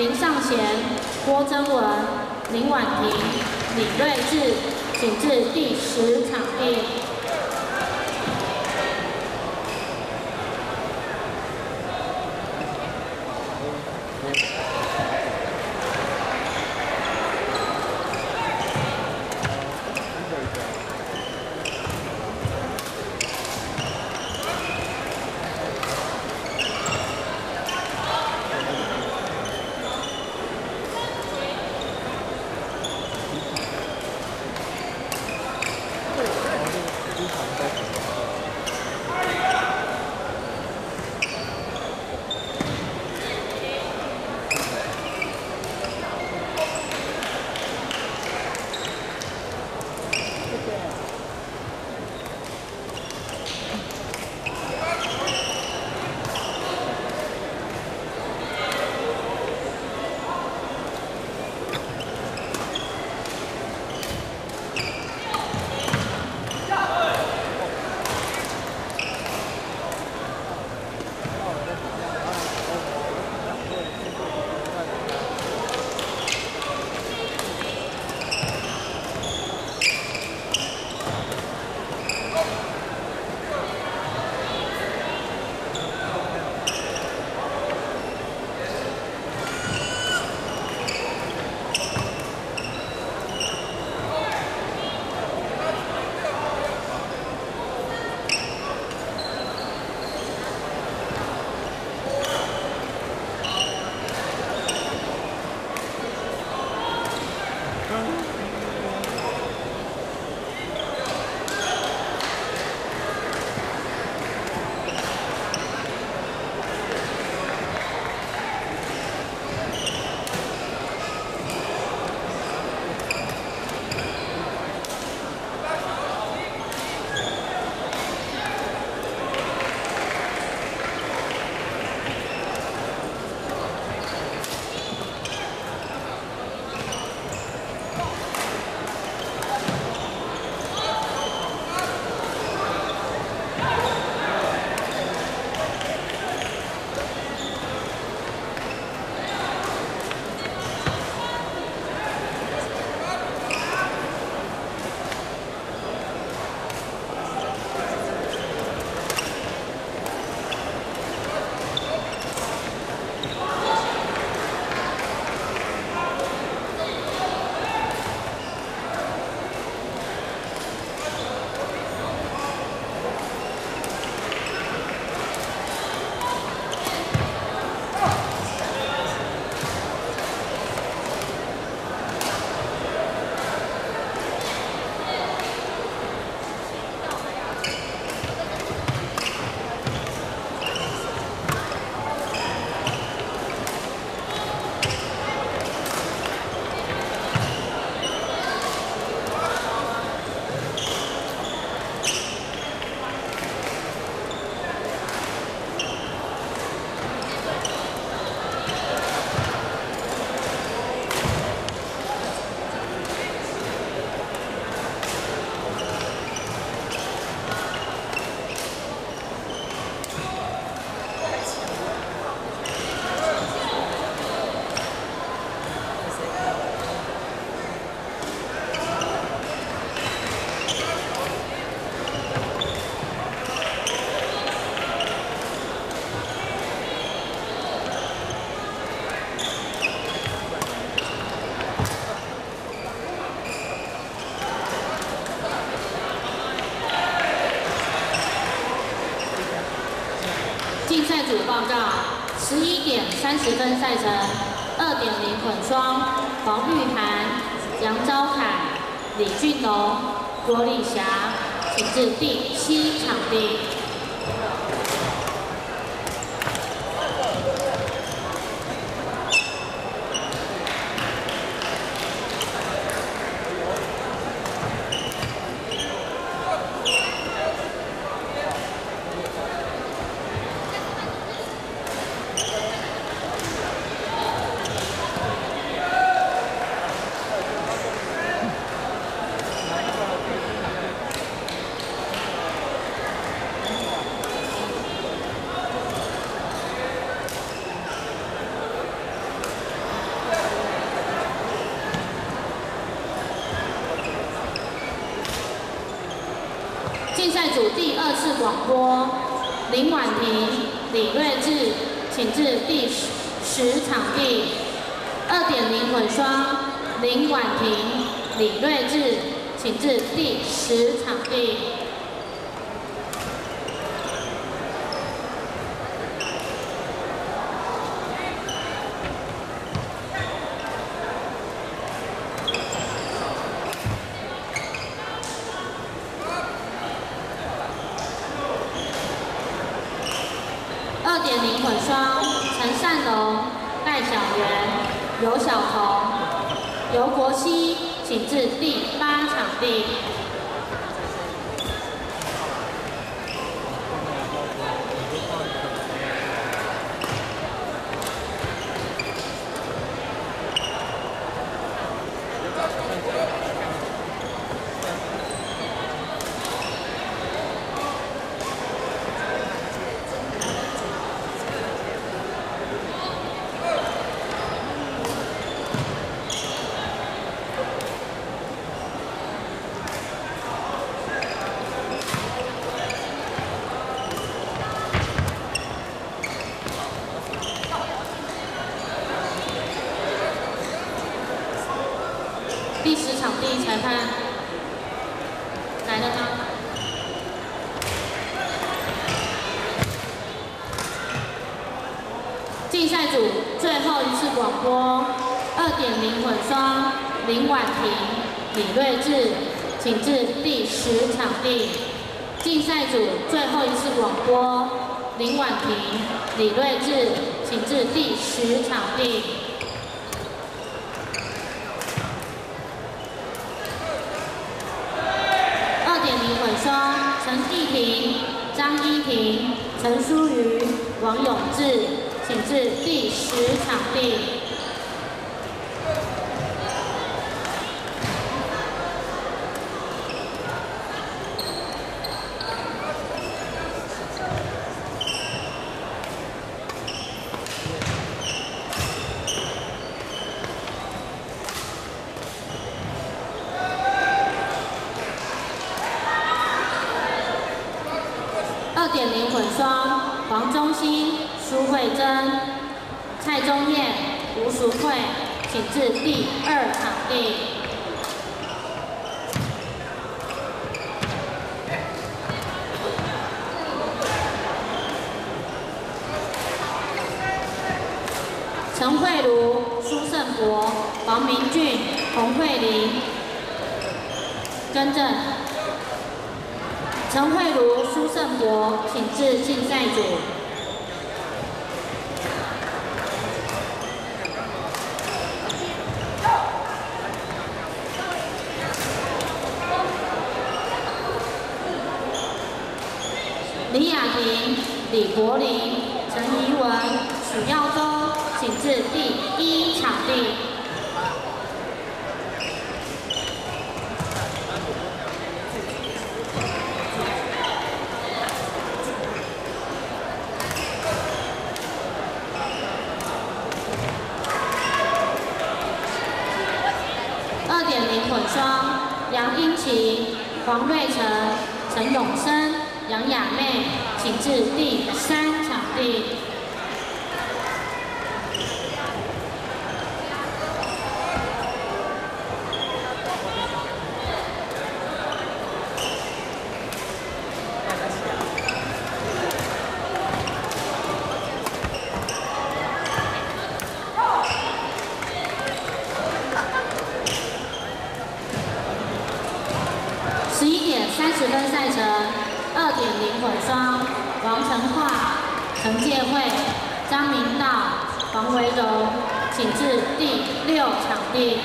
林尚贤、郭真文、林婉婷、李瑞智，请至第十场地。报告：十一点三十分赛程，二点零混双，黄玉涵、杨昭凯、李俊龙、罗丽霞，请至第七场地。林婉婷、李睿智，请至第十场地。二点零混双，林婉婷、李睿智，请至第十场地。二点零混双，陈善龙、戴小媛、尤小红、尤国熙，请至第八场地。第十场地裁判来了吗？竞赛组最后一次广播，二点零混双，林婉婷、李瑞智，请至第十场地。竞赛组最后一次广播，林婉婷、李瑞智，请至第十场地。二点零混双，陈继婷、张依婷、陈淑瑜、王永志，请至第十场地。二点零混双，苏慧珍、蔡宗燕、吴淑慧，请至第二场地。陈慧茹、苏胜博、王明俊、洪慧玲，更正。陈慧茹、苏胜博，请至竞赛组。李雅婷、李柏林、陈怡文、许耀宗，请至第一场地。二点零混双，杨英琪、黄瑞成、陈永生、杨雅妹，请至第三场地。十一点三十分赛程，二点零混双王成化陈建慧张明道黄维荣请至第六场地。